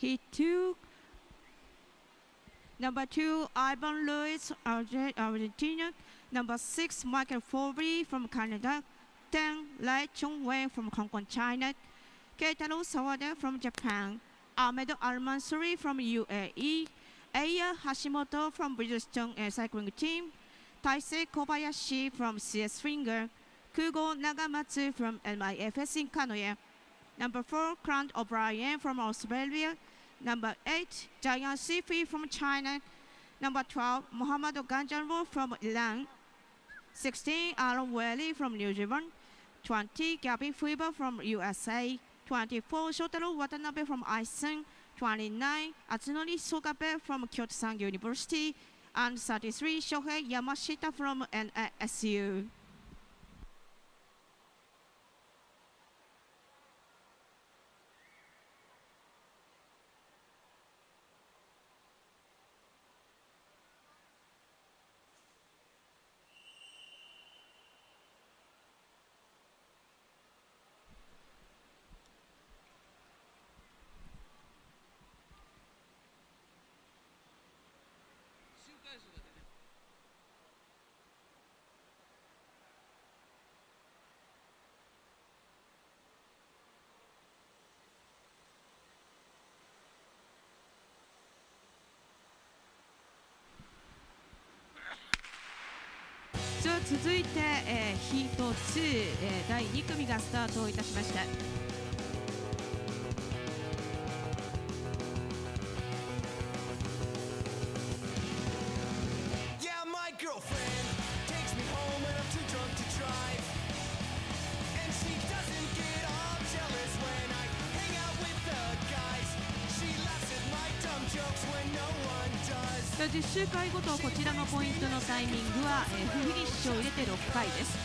He took number two Ivan Lewis, Arge- Argentina. Number six Michael Fowley from Canada. Ten Lai Chung Wei from Hong Kong, China. Keitaro Sawada from Japan. Ahmed Al Mansuri from UAE. Aya Hashimoto from Bridgestone Cycling Team. Taisei Kobayashi from CS Finger. Kugo Nagamatsu from MIFS in Kanoya. Number four, Grant O'Brien from Australia. Number eight, Jian Sifi from China. Number 12, Muhammad Ganjanro from Iran. 16, Aaron Welly from New Zealand. 20, Gabby Weaver from USA. 24, Shotaro Watanabe from Iceland. 29, Atsunori Sogabe from Kyoto University. And 33, Shohei Yamashita from NSU. 続いて、えー、ヒート2、えー、第2組がスタートいたしました。10周回ごとこちらのポイントのタイミングは不義理ィニッシュを入れて6回です。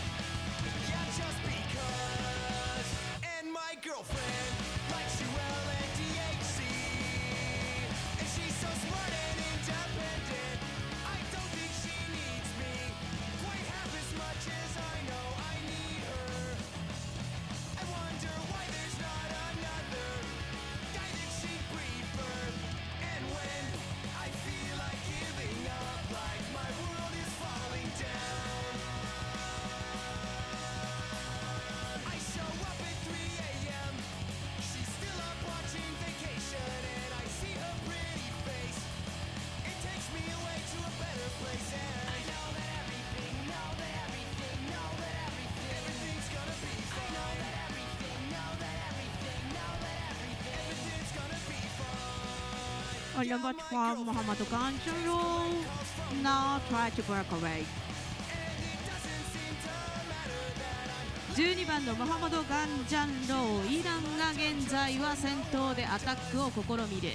Fine. On number 12, Muhammad Ganjuro. now try to break away. 12番のムハマド・ガンジャンローイランが現在は先頭でアタックを試みる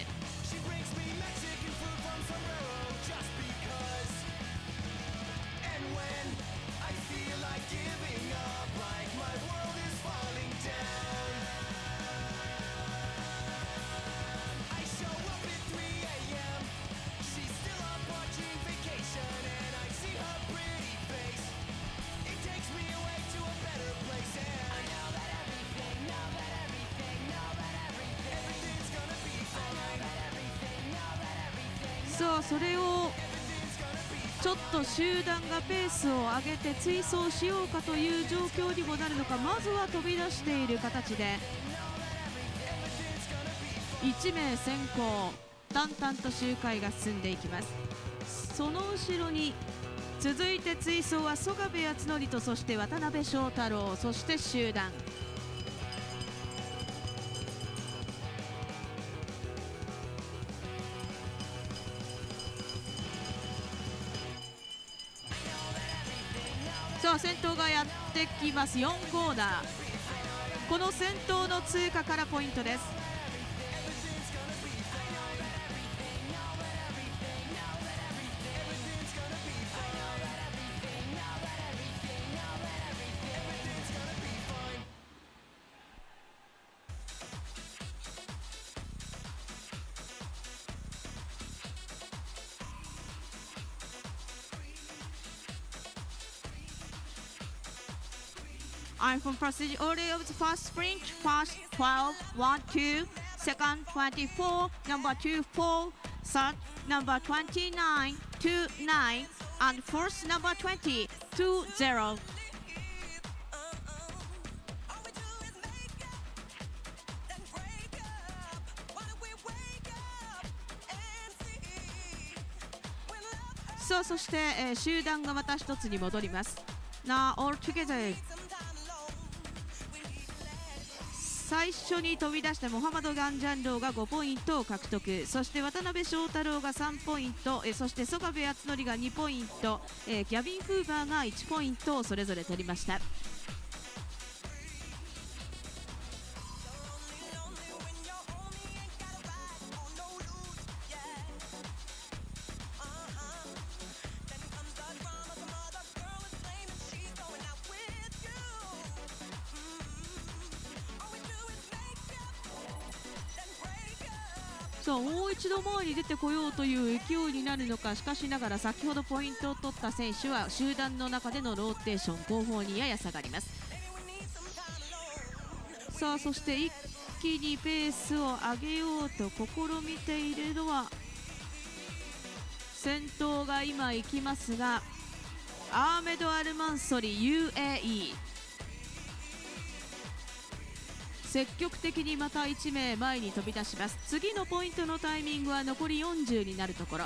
それをちょっと集団がペースを上げて追走しようかという状況にもなるのかまずは飛び出している形で。1名先行淡々と周回が進んでいきます。その後ろに続いて追走は曽我部康則とそして渡辺翔太郎そして集団。が先頭がやってきます。4コーナーこの先頭の通過からポイントです。I'm from Prestige Order of the first sprint, fast 12, 1, 2, second 24, number 24, third number 29, 29, and fourth number 20, 20. All we do is make up, then break up. Why don't we wake up and see when love さあそして、えー集団がまた一つに戻ります。Now all together 最初に飛び出したモハマド・ガンジャンローが5ポイントを獲得。そして渡辺翔太郎が3ポイント。えそして曽我部敦則が2ポイント、えギャビン・フーバーが1ポイントをそれぞれ取りました。もう一度前に出てこようという勢いになるのかしかしながら先ほどポイントを取った選手は集団の中でのローテーション後方にやや下がります。さあそして一気にペースを上げようと試みているのは先頭が今行きますがアーメド・アルマンソリ UAE 積極的にまた1名前に飛び出します。次のポイントのタイミングは残り40になるところ。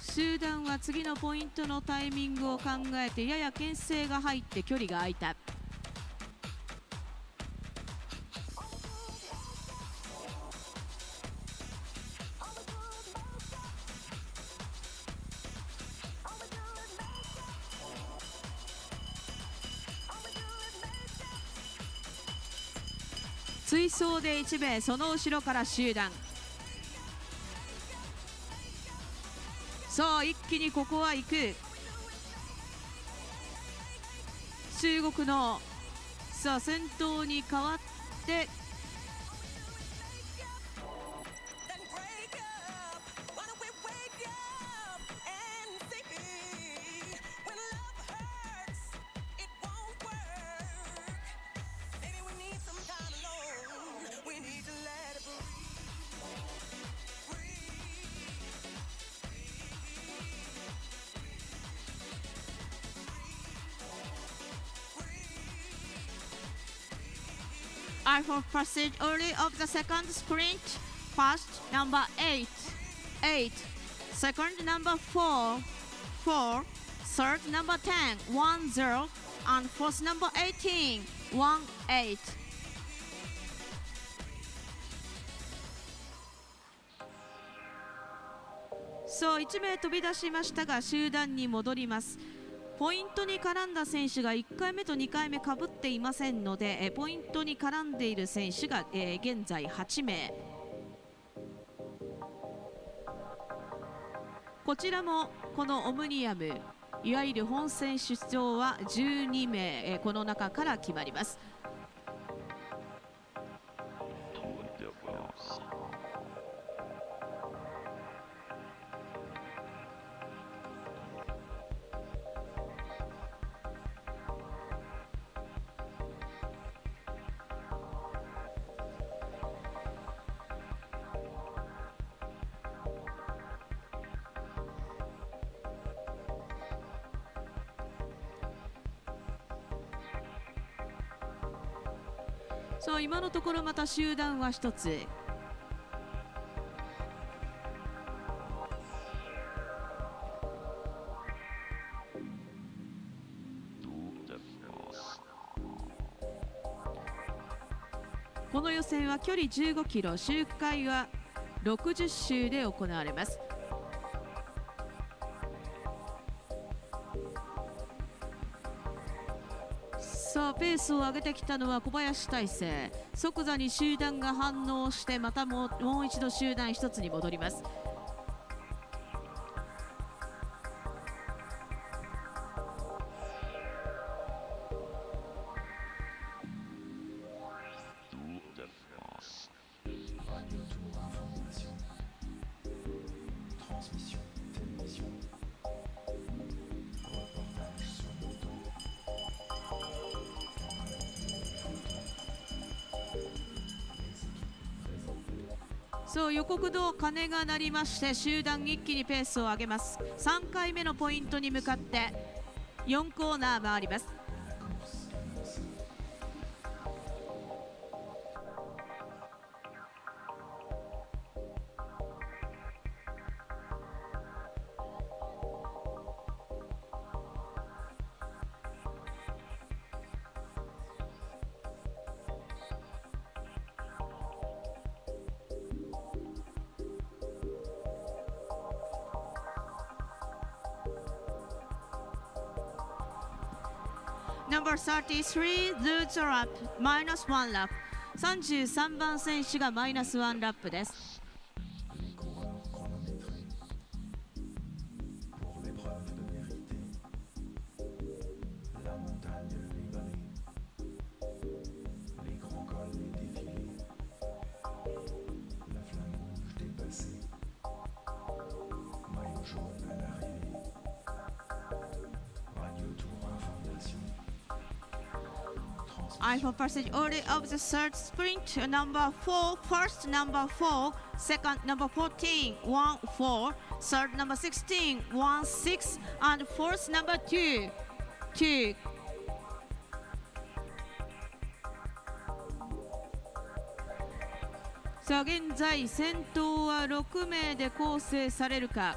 集団は次のポイントのタイミングを考えてやや牽制が入って距離が空いた。日米その後ろから集団。さあ一気にここは行く。中国のさあ先頭に変わって I for passage early of the second sprint first number 8 8 second number 4 4 third number 10 1 0 and fourth number 18 1 8そう1名飛び出しましたが集団に戻ります ポイントに絡んだ選手が1回目と2回目かぶっていませんのでえポイントに絡んでいる選手が、えー現在8名。こちらもこのオムニアムいわゆる本戦出場は12名、えーこの中から決まります。そう今のところまた集団は1つ。この予選は距離15キロ周回は60周で行われます。ースを上げてきたのは小林大成即座に集団が反応してまたもうもう一度集団一つに戻ります。国道鐘が鳴りまして集団一気にペースを上げます。3回目のポイントに向かって4コーナー回ります。33番選手がマイナス1ラップです passage order of the third sprint, uh, number four, first number four, second number 14, one four, third number 16, one six, and fourth number two, two. さあ現在先頭は6名で構成されるか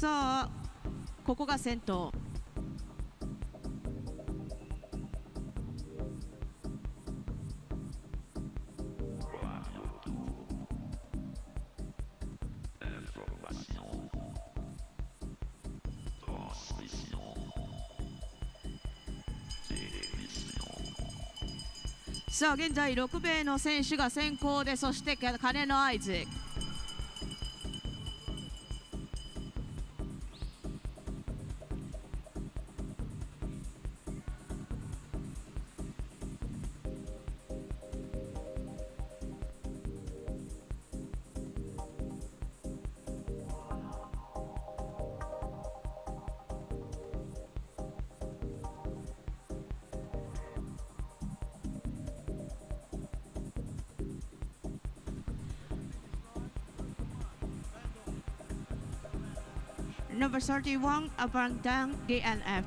さあここが先頭さあ現在6名の選手が先行でそして鐘の合図。Number 31, Abandon DNF.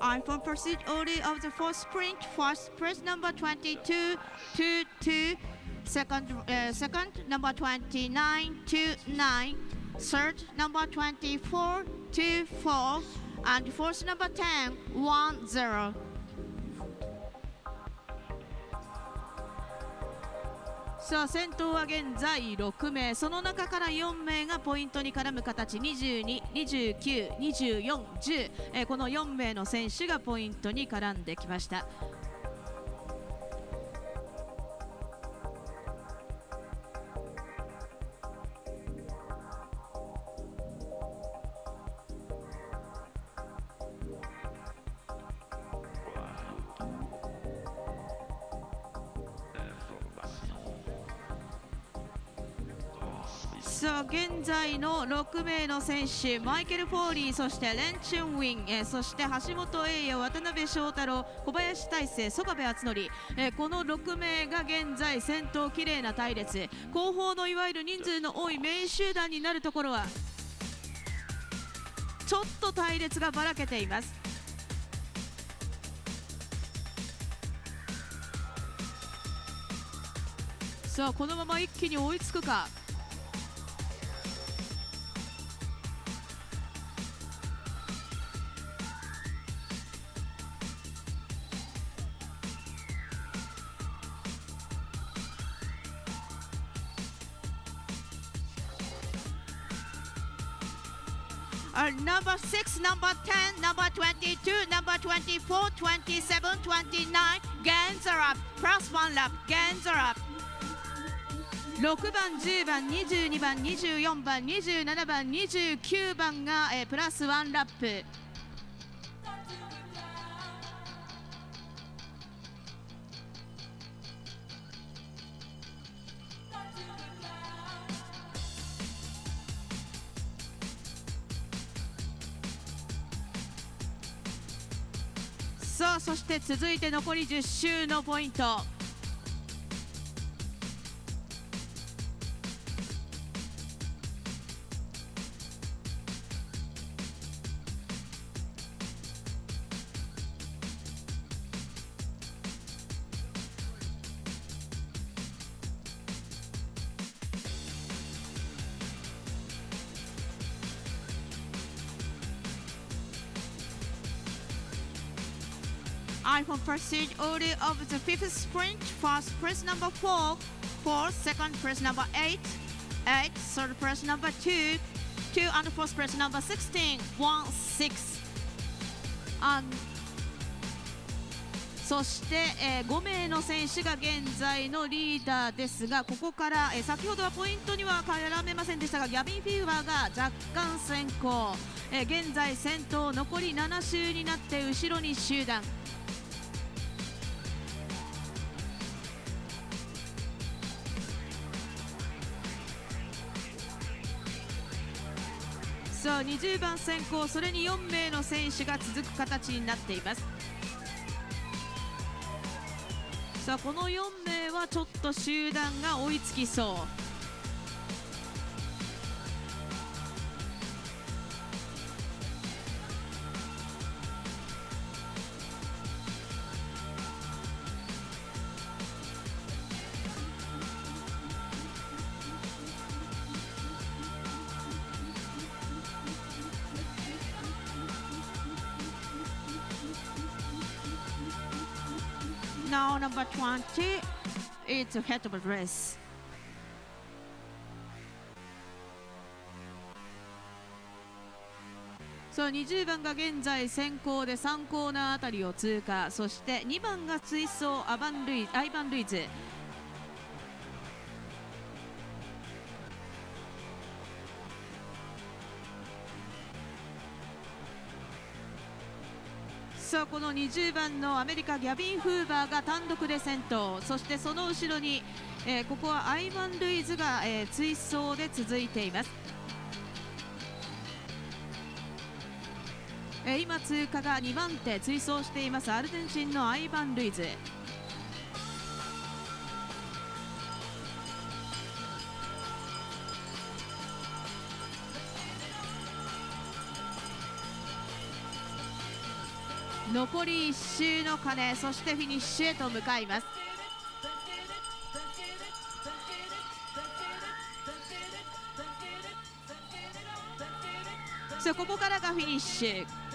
I'm from pursuit order of the fourth sprint. First, press number 22, 2, 2. Second, uh, second number 29, 2, 9. Third, number 24, 2, 4. And fourth, number 10, 1, 0. さあ先頭は現在6名その中から4名がポイントに絡む形22、29、24、10、えーこの4名の選手がポイントに絡んできました。さあ現在の6名の選手マイケル・フォーリーそしてレン・チュンウィン、えそして橋本英也渡辺翔太郎小林大成曽我部敦則、えこの6名が現在先頭綺麗な隊列。後方のいわゆる人数の多いメイン集団になるところはちょっと隊列がばらけています。さあこのまま一気に追いつくか。Uh, number 6, number 10, number 22, number 24, 27, 29. Gains are up. Plus one lap. Gains are up. 6番、10番、22番、24番、27番、29番が、えープラスワンラップ。そして続いて残り10周のポイント「iPhone proceed order of the fifth sprint. First press number 4, 4, second press number 8, 8, third press number 2, 2 and fourth press number 16, 1, 6. あんそして、えー5名の選手が現在のリーダーですがここから、えー先ほどはポイントには絡めませんでしたがギャビン・フィーバーが若干先行、えー現在先頭残り7周になって後ろに集団さあ20番先行それに4名の選手が続く形になっています。さあこの4名はちょっと集団が追いつきそう「Now number 20, it's a head of a race. さあ20番が現在先行で3コーナーあたりを通過そして2番が追走アバンルイアイバン・ルイズこの20番のアメリカギャビン・フーバーが単独で先頭。そしてその後ろに、えーここはアイバン・ルイズが、えー追走で続いています。えー今通過が2番手追走していますアルゼンチンのアイバン・ルイズ。残り1周の鐘そしてフィニッシュへと向かいます。さあここからがフィニッシュ。